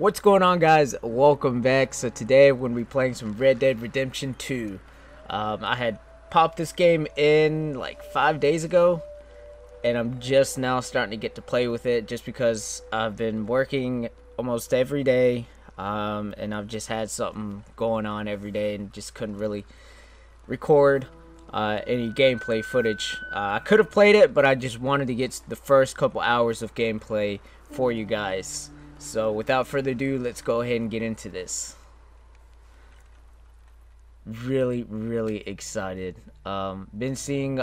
What's going on guys? Welcome back. So today we're going to be playing some Red Dead Redemption 2. Um, I had popped this game in like five days ago and I'm just now starting to get to play with it just because I've been working almost every day um, and I've just had something going on every day and just couldn't really record uh, any gameplay footage. Uh, I could have played it, but I just wanted to get the first couple hours of gameplay for you guys. So without further ado, let's go ahead and get into this. Really, really excited. Um, been seeing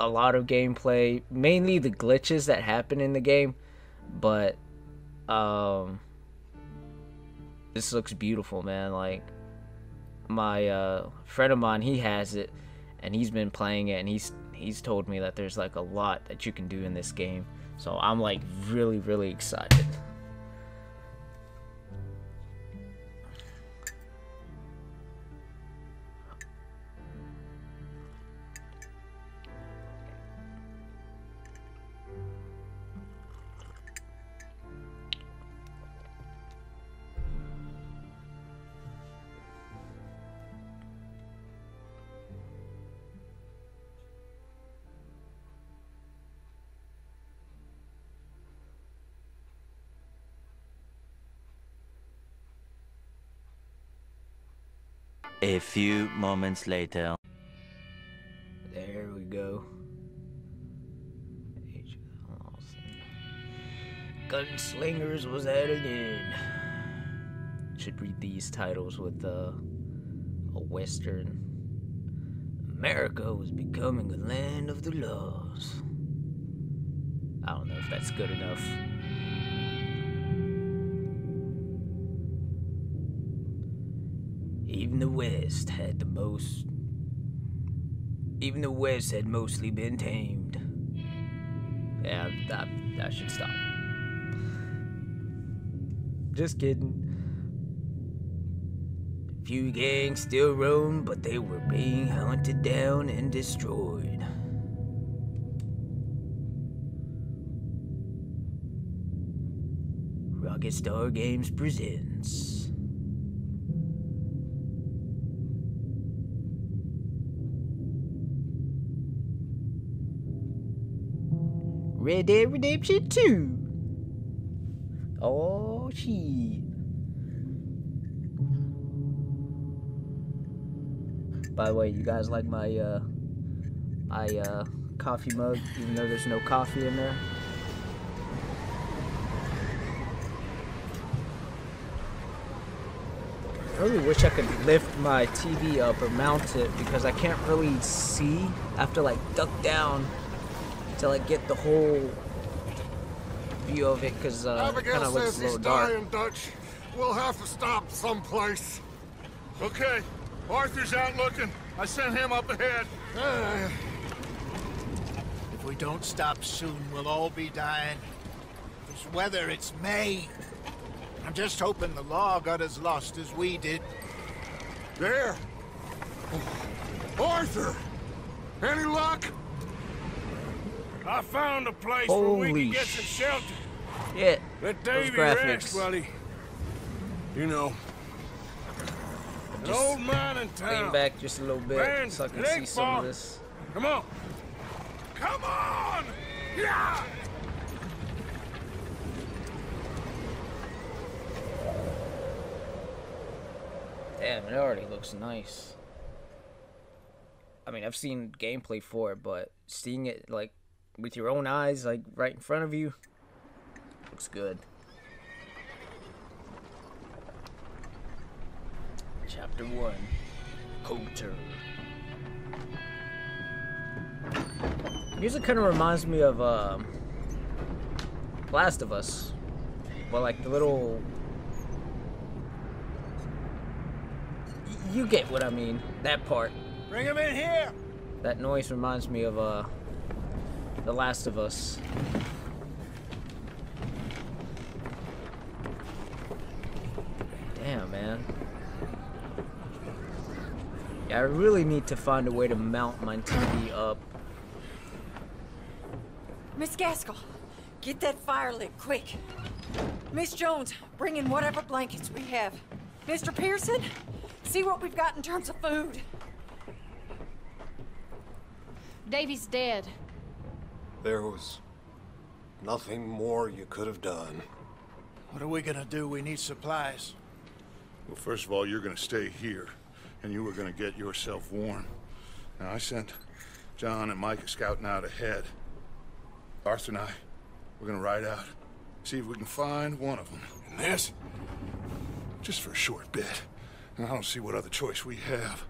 a lot of gameplay, mainly the glitches that happen in the game, but um, this looks beautiful, man. Like my uh, friend of mine, he has it, and he's been playing it, and he's he's told me that there's like a lot that you can do in this game. So I'm like really, really excited. A few moments later. There we go. Gunslingers was added in. Should read these titles with uh, a western. America was becoming a land of the laws. I don't know if that's good enough. The West had the most. Even the West had mostly been tamed. Yeah, that, that should stop. Just kidding. Few gangs still roam, but they were being hunted down and destroyed. Rockstar Games presents. Red Dead Redemption 2. Oh, shit. By the way, you guys like my, uh, my, uh, coffee mug, even though there's no coffee in there? I really wish I could lift my TV up or mount it because I can't really see. I have to like duck down to like get the whole view of it because uh, it kind of looks a little dark. Dying, Dutch. We'll have to stop someplace. Okay, Arthur's out looking. I sent him up ahead. Uh, If we don't stop soon, we'll all be dying. This weather, it's May. I'm just hoping the law got as lost as we did. there. Arthur! Any luck? I found a place where we Holy can get some shelter. Yeah, Let Davy graphics. rest he, you know, an old man in lean town. back just a little bit Man, so I can see some of this. Come on. Come on! Yeah! Damn, it already looks nice. I mean, I've seen gameplay for it, but seeing it like with your own eyes, like right in front of you, looks good. Chapter one, Colter. Music kind of reminds me of um, Last of Us, but like the little you get what I mean. That part. Bring him in here! That noise reminds me of uh The Last of Us. Damn, man. Yeah, I really need to find a way to mount my TV up. Miss Gaskell, get that fire lit quick. Miss Jones, bring in whatever blankets we have. Mr. Pearson, see what we've got in terms of food. Davy's dead. There was nothing more you could have done. What are we gonna do? We need supplies. Well, first of all, you're gonna stay here, and you were gonna get yourself warm. Now, I sent John and Mike scouting out ahead. Arthur and I, we're gonna ride out, see if we can find one of them. And this, just for a short bit. And I don't see what other choice we have.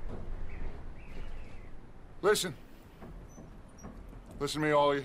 Listen. Listen to me, all of you,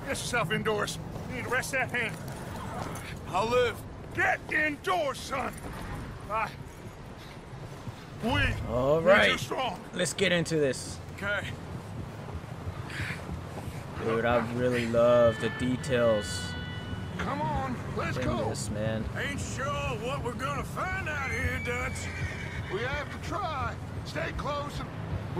get yourself indoors. You need to rest that hand. I'll live. Get indoors, son. I... We... All too strong. Let's get into this. Okay. Dude, I really love the details Come on, let's in go. this, man. Ain't sure what we're gonna find out here, Dutch. We have to try. Stay close and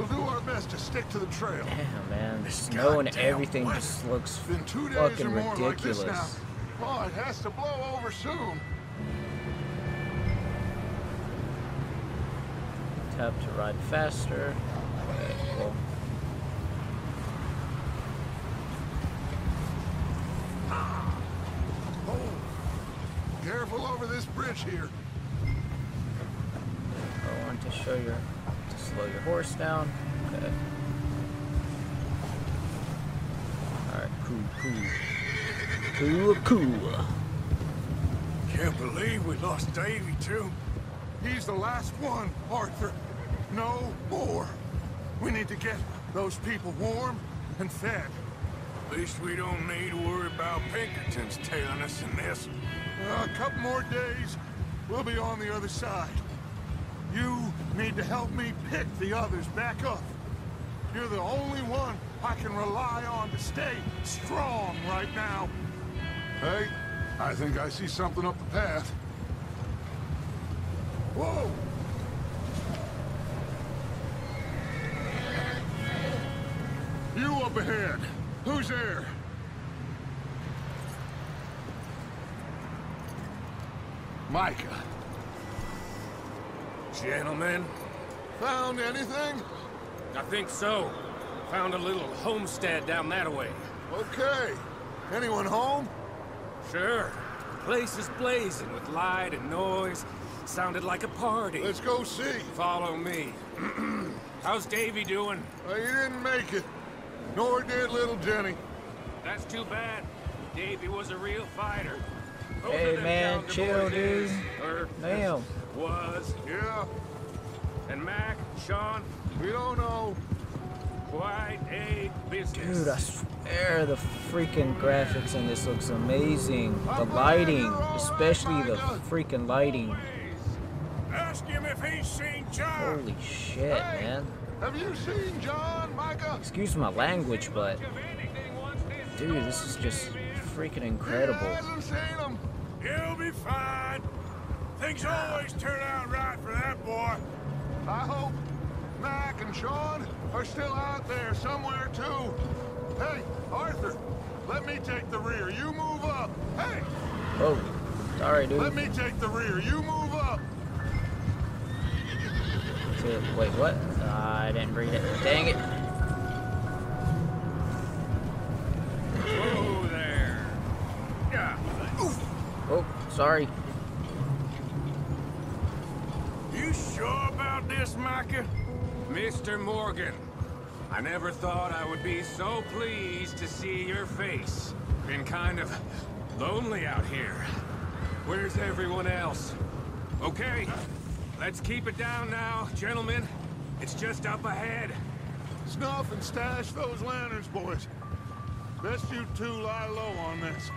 we'll do our best to stick to the trail. Damn, man. The This snow and everything weather. just looks been two days fucking more like ridiculous. Oh, it has to blow over soon. Tap to ride faster. Cool. Ah. Oh, careful over this bridge here. I want to show your to slow your horse down. Okay. Alright, cool, cool. Cool, cool. Can't believe we lost Davy, too. He's the last one, Arthur. No more. We need to get those people warm and fed. At least we don't need to worry about Pinkertons tailing us in this. Uh, a couple more days, we'll be on the other side. You need to help me pick the others back up. You're the only one I can rely on to stay strong right now. Hey, I think I see something up the path. Whoa! You up ahead. Who's there? Micah. Gentlemen, Found anything? I think so. Found a little homestead down that way. Okay. Anyone home? Sure. The Place is blazing with light and noise. Sounded like a party. Let's go see. Follow me. How's Davy doing? Uh, he didn't make it. Nor did little Jenny. That's too bad. Davy was a real fighter. Both Hey, man, chill, dude. or Damn. Was. Yeah, And Mac, Sean, we don't know. quite a business. Dude, I swear the freaking graphics in this looks amazing. The lighting, especially the freaking lighting. Ask him if he's seen John. Holy shit, Hey! man. Have you seen John, Micah? Excuse my language, but dude, this is just freaking incredible. He hasn't seen him. He'll be fine. Things always turn out right for that boy. I hope Mac and Sean are still out there somewhere too. Hey, Arthur, let me take the rear. You move up. Hey, Oh, sorry, dude. let me take the rear. You move up. Wait, what? Uh, I didn't read it. Dang it. Oh, there. Yeah. Oh, sorry. You sure about this, Micah? Mr. Morgan, I never thought I would be so pleased to see your face. Been kind of lonely out here. Where's everyone else? Okay, let's keep it down now, gentlemen. It's just up ahead. Snuff and stash those lanterns, boys. Best you two lie low on this.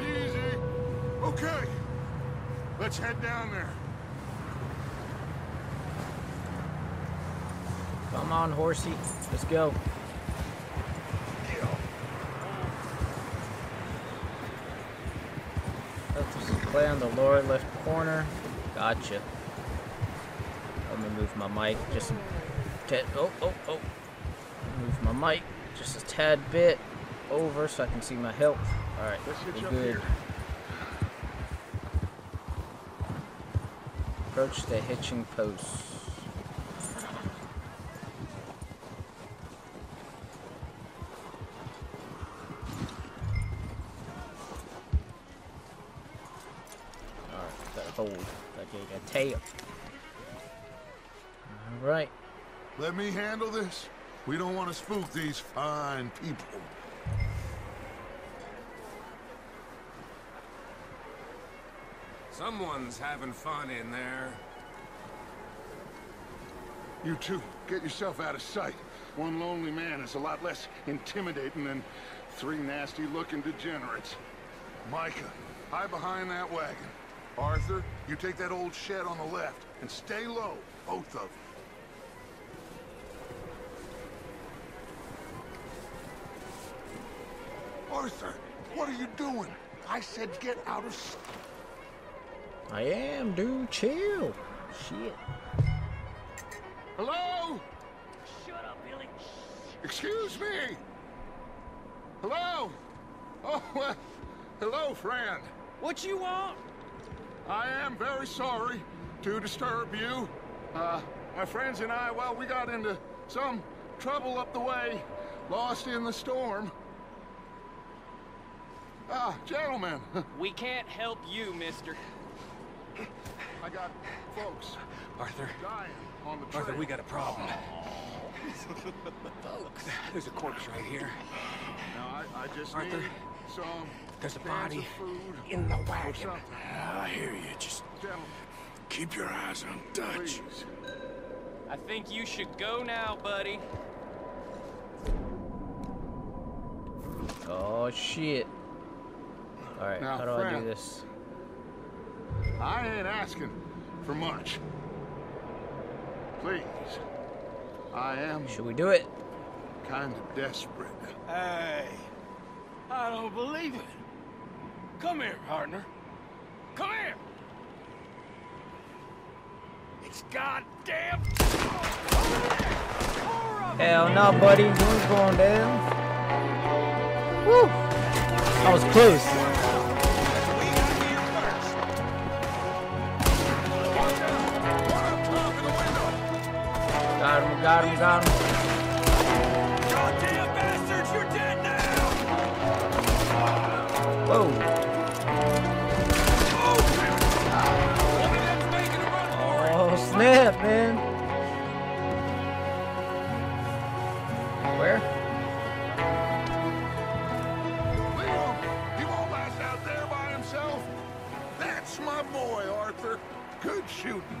Easy. Okay. Let's head down there. Come on, horsey. Let's go. Let's play on the lower left corner. Gotcha. Let me move my mic just a tad. Oh, oh, oh. Move my mic just a tad bit over so I can see my health. Alright, we're good. here. Approach the hitching post. Alright, hold. Tail. Alright. Let me handle this. We don't want to spook these fine people. Someone's having fun in there. You two, get yourself out of sight. One lonely man is a lot less intimidating than three nasty-looking degenerates. Micah, hide behind that wagon. Arthur, you take that old shed on the left, and stay low, both of you. Arthur, what are you doing? I said get out of sight. I am, dude. Chill. Shit. Hello? Shut up, Billy. Excuse me. Hello? Oh, well, hello, friend. What you want? I am very sorry to disturb you. Uh, my friends and I, well, we got into some trouble up the way, lost in the storm. Ah, gentlemen, We can't help you, mister. I got folks Arthur, dying on the trail. Arthur, we got a problem. Folks, there's a corpse right here. Now, I, I just Arthur, need some There's a body food in the wagon. Ah, I hear you. Just Gentlemen, keep your eyes on Dutch. please. I think you should go now, buddy. Oh, shit. Alright, Now, how do I do this? I ain't asking for much. Please. I am Should we do it? kind of desperate. Hey, I don't believe it. Come here, partner. Come here. It's goddamn. Hell no, buddy. You ain't going down. Woo! I was close. Got him, got him. Goddamn bastards, you're dead now! Whoa. Oh, snap, man. Where? Leo, he won't last out there by himself. That's my boy, Arthur. Good shooting.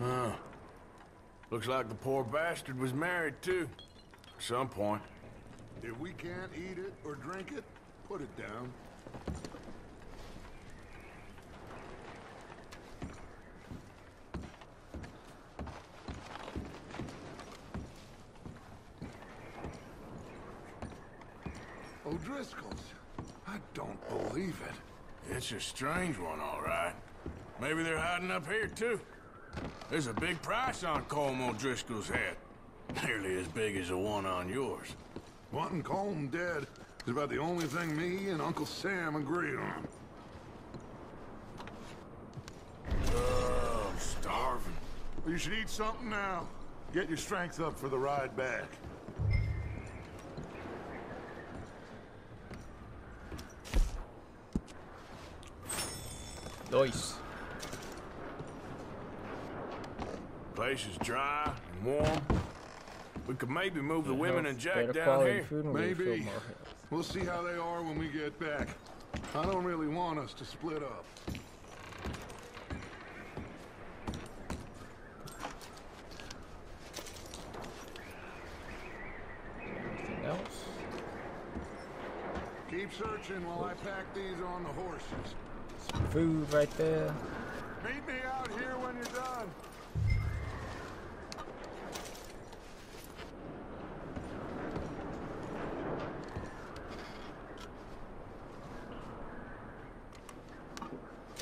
Huh. Looks like the poor bastard was married too. At some point. If we can't eat it or drink it, put it down. O'Driscoll's. I don't believe it. It's a strange one, all right. Maybe they're hiding up here, too. There's a big price on Colm O'Driscoll's head. Nearly as big as the one on yours. Wanting Colm dead is about the only thing me and Uncle Sam agree on. Oh, I'm starving. You should eat something now. Get your strength up for the ride back. Nice. Place is dry and warm. We could maybe move the women and Jack down here. food and we feel Maybe. We'll see how they are when we get back. I don't really want us to split up. Anything else? Keep searching while I pack these on the horses. Some food right there. Meet me out here when you're done.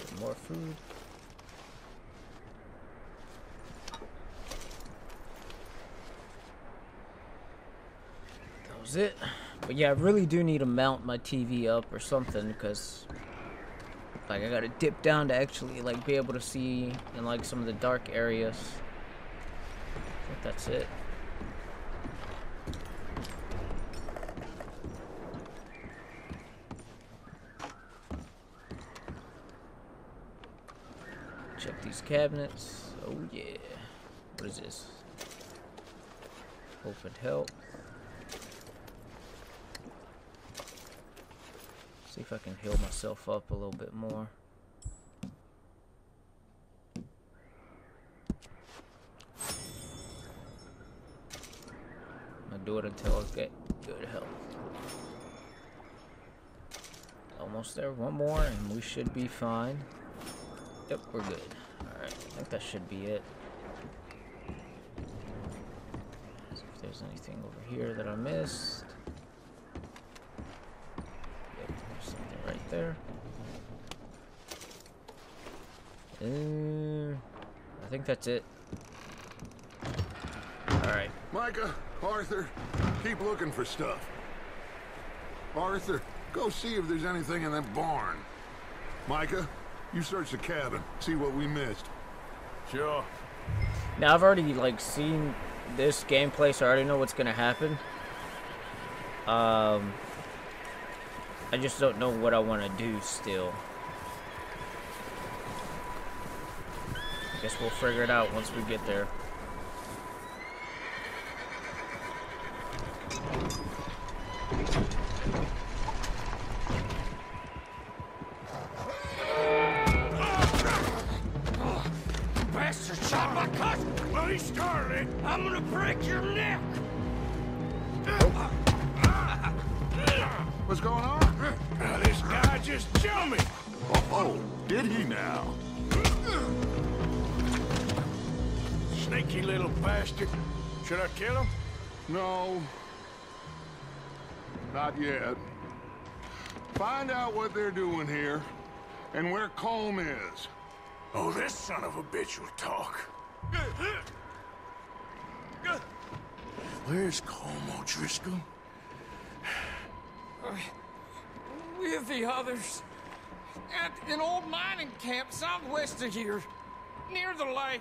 Some more food. That was it. Yeah, I really do need to mount my TV up or something because like I gotta dip down to actually like be able to see in like some of the dark areas. I think that's it. Check these cabinets. Oh yeah. What is this? Hope and help. See if I can heal myself up a little bit more. I'll do it until I get good health. Almost there. One more and we should be fine. Yep, we're good. Alright, I think that should be it. See if there's anything over here that I missed. Yep, there's something right there. Uh, I think that's it. Alright. Micah, Arthur, keep looking for stuff. Arthur, go see if there's anything in that barn. Micah, you search the cabin, see what we missed. Sure. Now I've already like seen this gameplay, so I already know what's gonna happen. Um, I just don't know what I want to do still. Guess we'll figure it out once we get there. Should I kill him? No. Not yet. Find out what they're doing here and where Colm is. Oh, this son of a bitch will talk. Where's Colm O'Driscoll? We with the others at an old mining camp southwest of here, near the lake.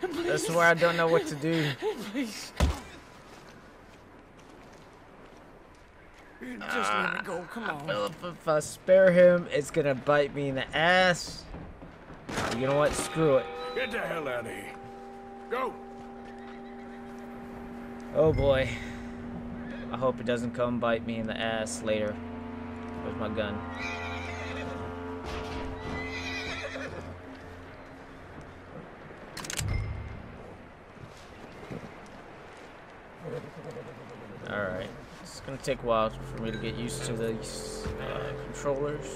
That's where I don't know what to do. Please. Just let me go, ah, come on. Well, if, if I spare him, it's gonna bite me in the ass. You know what? Screw it. Get the hell out of here. Go. Oh boy. I hope it doesn't come bite me in the ass later. Where's my gun? It's gonna take a while for me to get used to these uh, controllers.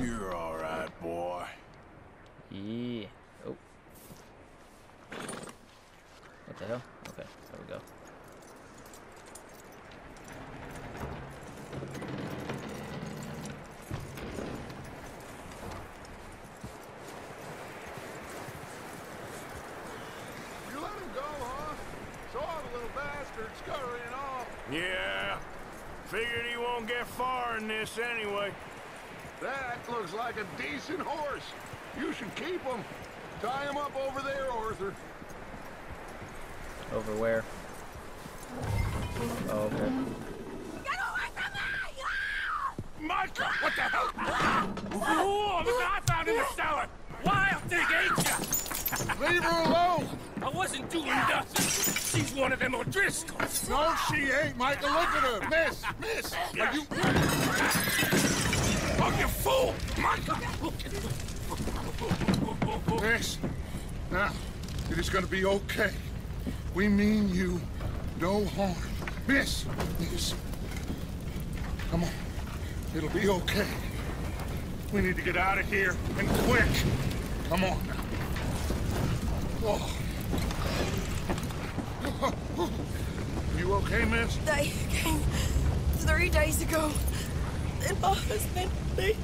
You're all right, boy. Yeah. Oh. What the hell? Okay, there we go. You let him go, huh? Saw the little bastard scurrying off. Yeah. Figured he won't get far in this anyway. That looks like a decent horse. You should keep him. Tie him up over there, Arthur. Over where? Oh, okay. Micah, what the hell? Oh, look what I found in the cellar. Wild thing, ain't ya? Leave her alone. I wasn't doing nothing. She's one of them O'Driscolls. No, she ain't, Micah. Look at her. Miss, miss. Are you... Oh, you fool! Micah! Miss. Now, it is gonna be okay. We mean you no harm. Miss, miss. Come on. It'll be okay. We need to get out of here, and quick. Come on now. Oh. You okay, miss? They came three days ago. And my husband, they...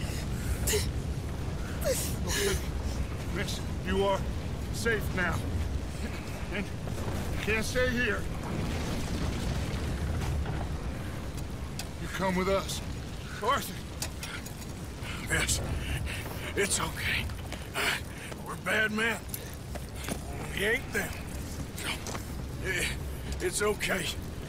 Okay. Miss, you are safe now. And you can't stay here. You come with us. Arthur. Yes, it's okay. Uh, we're bad men. We ain't them. It's okay.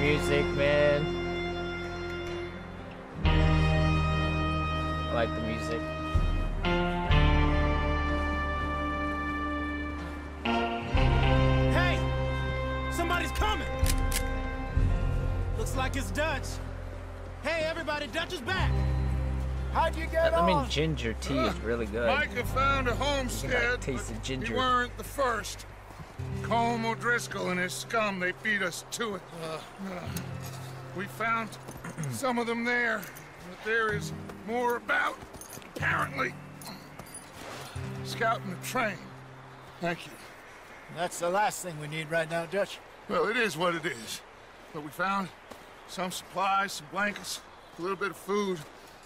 Music, man. I like the music. Hey! Somebody's coming! Looks like it's Dutch. Hey, everybody, Dutch is back! How'd you get I mean, on? ginger tea is really good. Micah found a You can, homestead, like, taste the ginger. you weren't the first. Colm O'Driscoll and his scum, they beat us to it. Uh, we found some of them there, but there is more about, apparently. Scouting the train. Thank you. That's the last thing we need right now, Dutch. Well, it is what it is. But we found some supplies, some blankets, a little bit of food,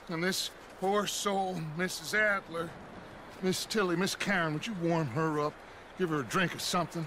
and this poor soul, Mrs. Adler, Miss Tilly, Miss Karen, would you warm her up? Give her a drink of something?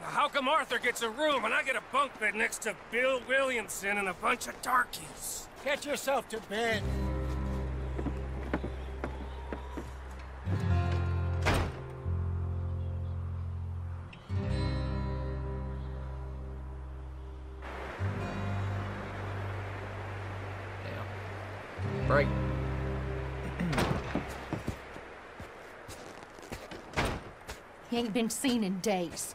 Now how come Arthur gets a room and I get a bunk bed next to Bill Williamson and a bunch of darkies? Get yourself to bed. Right. He ain't been seen in days.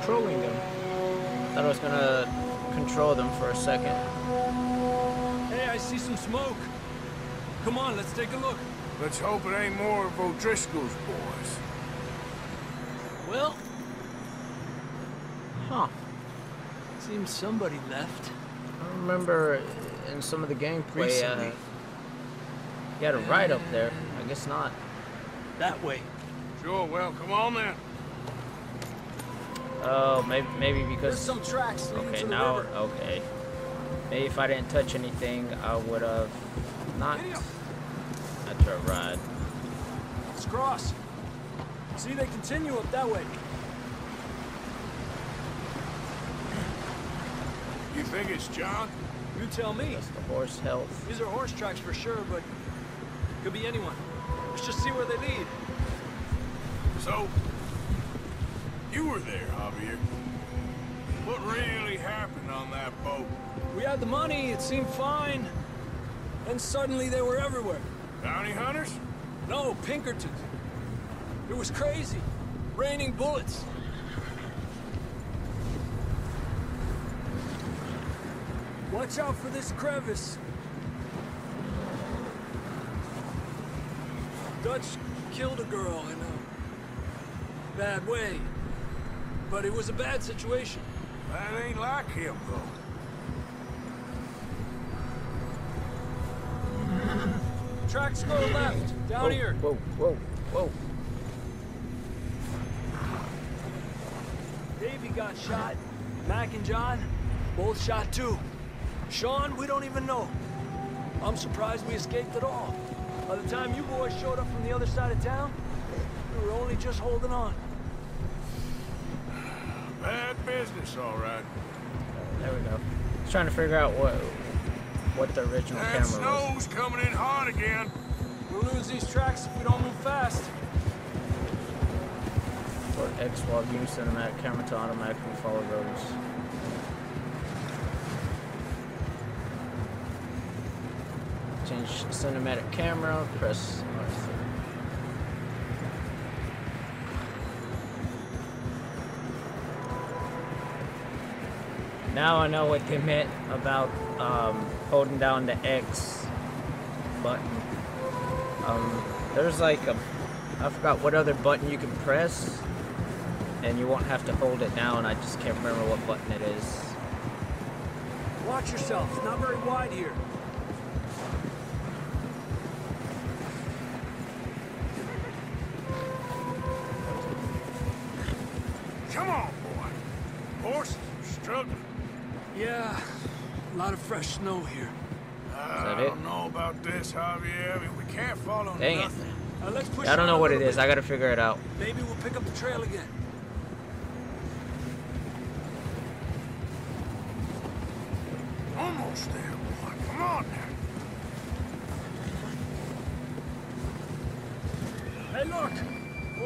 Controlling them. Thought I was gonna control them for a second. Hey, I see some smoke. Come on, let's take a look. Let's hope it ain't more of O'Driscoll's boys. Well, Huh. seems somebody left. I remember in some of the gameplay, uh, Recently. you had a ride up there. I guess not. That way. Sure, well, come on then. Oh, maybe maybe because. There's some tracks Okay, to now river. okay. Maybe if I didn't touch anything, I would have not That's up. had to ride. Let's cross. See, they continue up that way. You think it's John? You tell me. That's the horse health. These are horse tracks for sure, but could be anyone. Let's just see where they lead. So, you were there, Javier. What really happened on that boat? We had the money, it seemed fine. Then suddenly they were everywhere. Bounty hunters? No, Pinkertons. It was crazy. Raining bullets. Watch out for this crevice. Dutch killed a girl in a bad way. But it was a bad situation. That ain't like him, though. Tracks go left, down Whoa, here. Whoa, whoa, whoa. Davey got shot. Mac and John, both shot too. Sean, we don't even know. I'm surprised we escaped at all. By the time you boys showed up from the other side of town, we were only just holding on. Bad business, all right. There we go. I was trying to figure out what what the original That camera was. snow's coming in hot again. We'll lose these tracks if we don't move fast. For X while use cinematic camera to automatically follow roads. Change change cinematic camera, press Now I know what they meant about um, holding down the X button. Um, there's like a, I forgot what other button you can press, and you won't have to hold it down. I just can't remember what button it is. Watch yourself. It's not very wide here. Snow here. I that it? don't know about this, Javier. I mean, we can't follow Dang it. nothing. Uh, let's push I don't know what it is. bit. I gotta figure it out. Maybe we'll pick up the trail again. Almost there, boy. Come on now. Hey, look!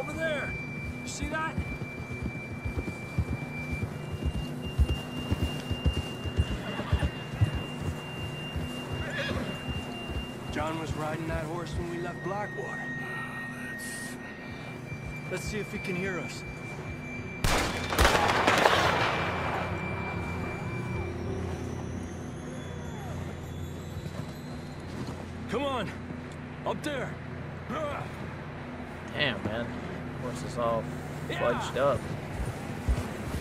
Over there! You see that? When we left Blackwater. Let's see if he can hear us. Come on! Up there! Damn, man. Horse is all Yeah. fudged up.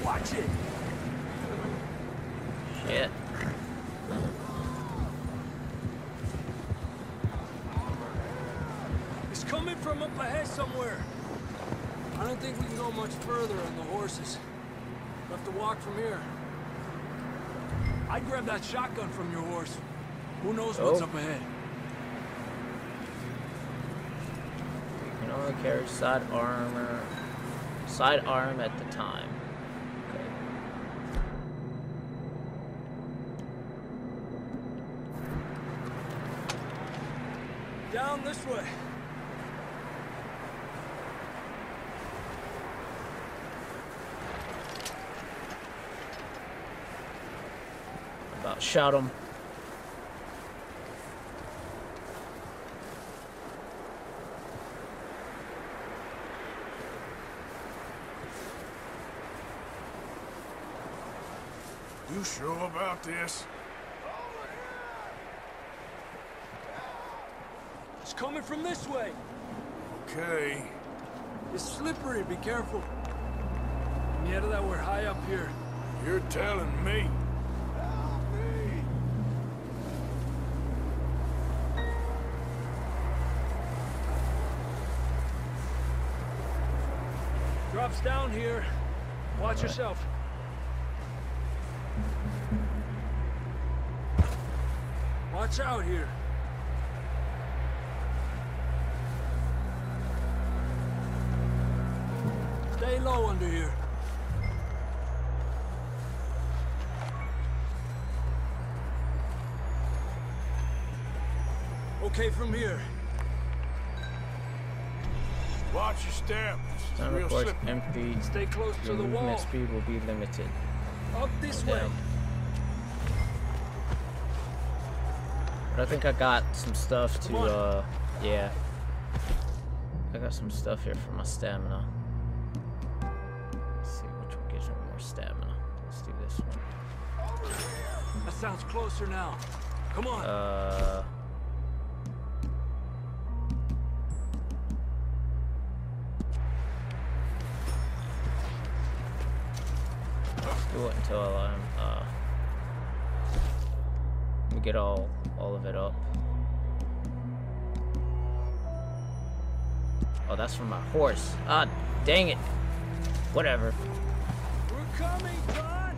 Watch it! Shit. From up ahead somewhere. I don't think we can go much further on the horses. We'll have to walk from here. I'd grab that shotgun from your horse. Who knows what's Oh. up ahead? You can only carry side armor, side arm at the time. Okay. Down this way. About shout him. You sure about this? It's coming from this way. Okay. It's slippery. Be careful. Yeah, that we're high up here. You're telling me. Down here. Watch yourself. Watch out here. Stay low under here. Okay from here. Watch your step. Time real of course slippery. empty. Stay close Your to the movement wall. speed will be limited. Up this way. But I think I got some stuff to, uh, yeah. I got some stuff here for my stamina. Let's see which one gives me more stamina. Let's do this one. That sounds closer now. Come on. Uh. Until I'm, uh. We get all, all of it up. Oh, that's from my horse. Ah, dang it. Whatever. We're coming, John.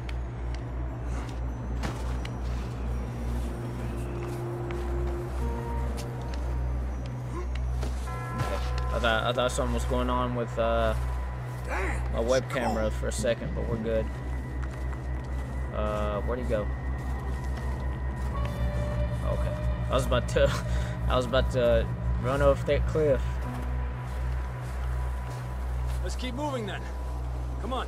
I thought I thought something was going on with uh, my web camera for a second, but we're good. Uh, where'd he go? Okay, I was about to, I was about to run off that cliff. Let's keep moving then. Come on.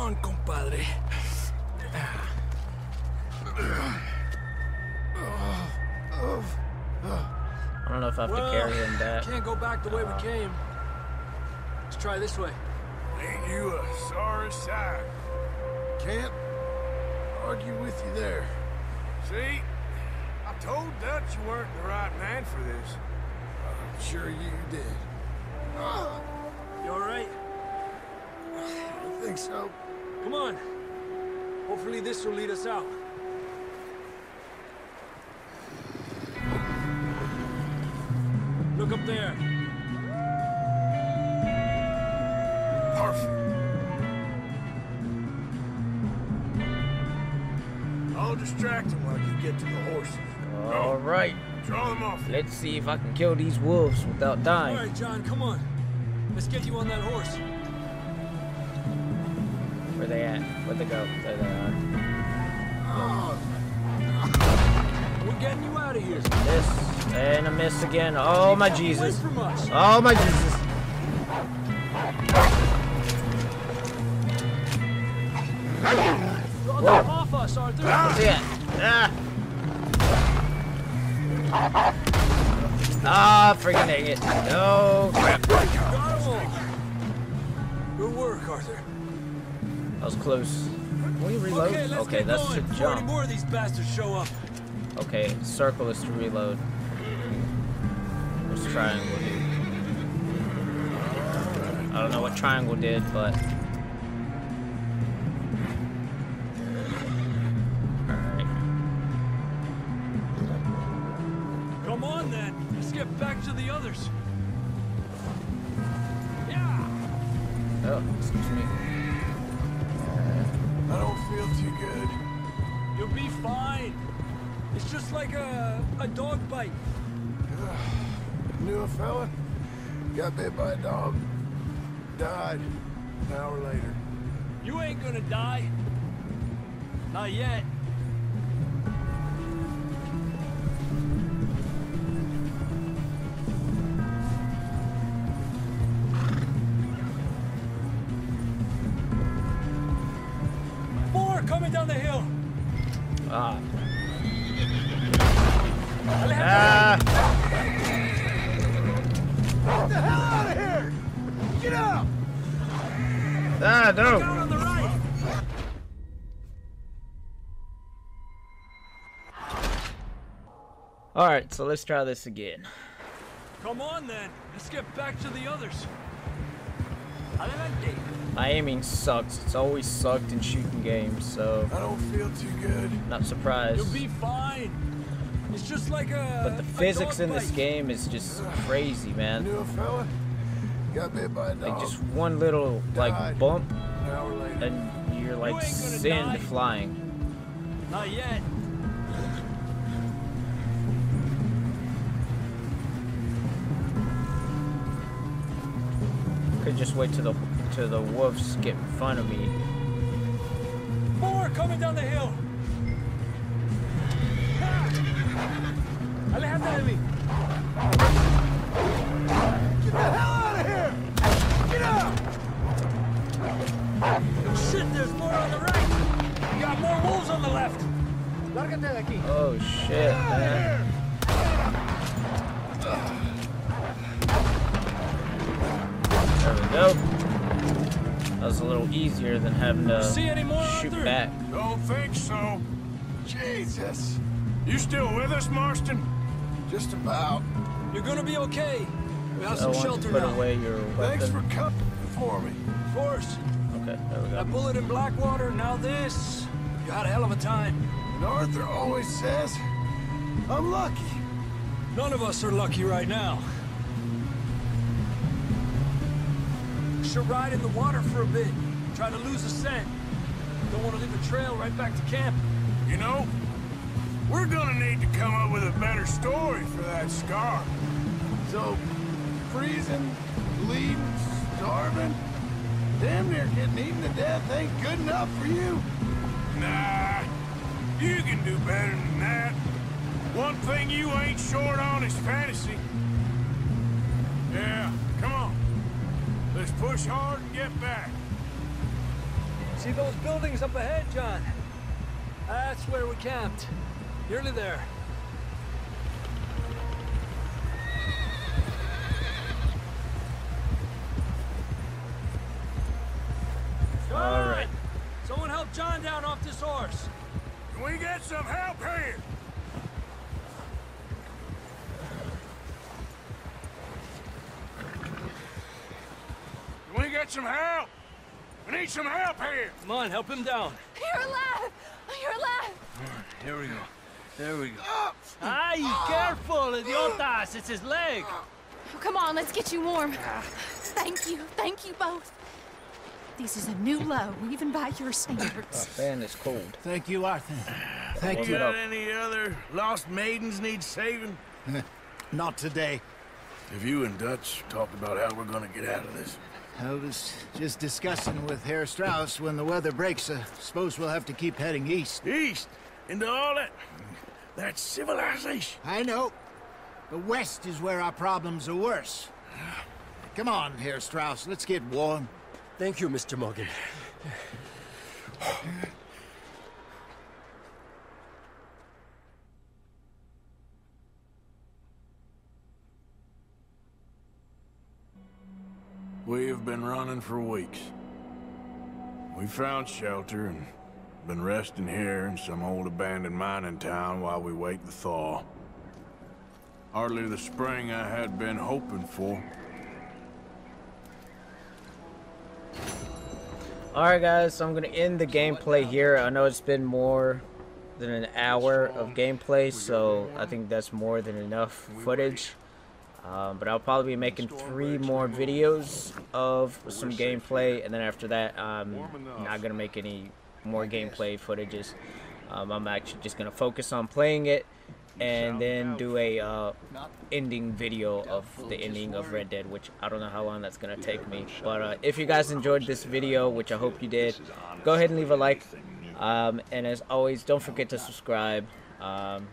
Come on, compadre. I don't know if I have well, to carry him back. Can't go back the way we uh, came. Let's try this way. Ain't you a sorry sight? Can't argue with you there. See? I told Dutch you weren't the right man for this. I'm sure you did. Ah! You alright? I think so. Come on. Hopefully this will lead us out. Look up there. Perfect. I'll distract him while you get to the horses. All right. Draw them off. Let's see if I can kill these wolves without dying. All right, John, come on. Let's get you on that horse. They at? Where'd they go? There they are. We're getting you out of here. Miss and a miss again. Oh my Jesus. Oh my Jesus. Off us, Arthur. It? Ah. Ah, freaking dang it. No crap. Got 'em all. Good work, Arthur. That was close. Can we reload? Okay, Okay, that's going to jump. more of these bastards show up. Okay, circle is to reload. What's triangle do? I don't know what triangle did, but. Got bit by a dog. Died. An hour later. You ain't gonna die. Not yet. More coming down the hill. Ah. Ah. Get the hell out of here! Get out! Ah, no. Down on the right. Alright, so let's try this again. Come on, then. Let's get back to the others. Adelante. My aiming sucks. It's always sucked in shooting games, so I don't feel too good. not surprised. You'll be fine. It's just like a. But the a physics dog in this game is just crazy, man. Knew fella? Got bit by a dog. Like just one little like bump An hour later. and you're like ain't gonna send die. flying. Not yet. Could just wait till the till the wolves get in front of me. More coming down the hill. Alejandro de mí. Get the hell out of here! Get out! Shit, there's more on the right. You got more wolves on the left. Lárgate de aquí. Oh shit, man. There we go. That was a little easier than having to See any more, shoot back. Don't think so. Jesus. You still with us, Marston? Just about. You're gonna be okay. We have So some shelter put now. away your Thanks for weapon. coming for me. Of course. Okay, there we That go. bullet in Blackwater, now this. You had a hell of a time. And Arthur always says I'm lucky. None of us are lucky right now. Should ride in the water for a bit. Try to lose a scent. Don't want to leave a trail right back to camp. You know, we're gonna need to come up with a better story for that scar. So, freezing, bleeding, starving, damn near getting eaten to death ain't good enough for you. Nah, you can do better than that. One thing you ain't short on is fantasy. Yeah, come on. Let's push hard and get back. See those buildings up ahead, John? That's where we camped. Nearly there. All right. Someone help John down off this horse. Can we get some help here? Can we get some help? We need some help here. Come on, help him down. You're alive! You're alive! Here we go. There we go. Ay, careful, idiotas! It's his leg. Oh, come on, let's get you warm. Thank you. Thank you both. This is a new low, even by your Oh, standards. fan is cold. Thank you, Arthur. Thank you. it up. any other lost maidens need saving? Not today. Have you and Dutch talked about how we're gonna get out of this? I was just discussing with Herr Strauss when the weather breaks. I suppose we'll have to keep heading east. East? Into all that... that civilization? I know. The west is where our problems are worse. Come on, Herr Strauss. Let's get warm. Thank you, Mr. Morgan. We've been running for weeks. We found shelter and been resting here in some old abandoned mining town while we wait the thaw. Hardly the spring I had been hoping for. Alright guys, so I'm going to end the gameplay here. I know it's been more than an hour of gameplay, so I think that's more than enough footage. Um, but I'll probably be making three more videos of some gameplay, and then after that, I'm not going to make any more gameplay footages. Um, I'm actually just going to focus on playing it, and then do a uh, ending video of the ending of Red Dead, which I don't know how long that's going to take me. But uh, if you guys enjoyed this video, which I hope you did, go ahead and leave a like. Um, and as always, don't forget to subscribe. Um,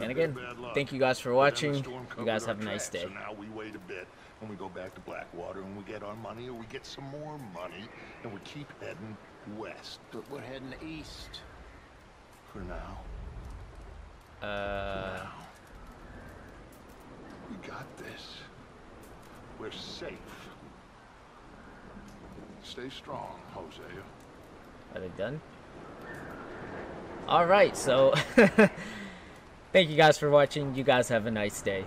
and again, thank you guys for watching. You guys have a nice day. So now we wait a bit and we go back to Blackwater and we get our money or we get some more money and we keep heading west. But we're heading east. For now. Uh, We got this. We're safe. Stay strong, Hosea. Are they done? Alright, so thank you guys for watching. You guys have a nice day.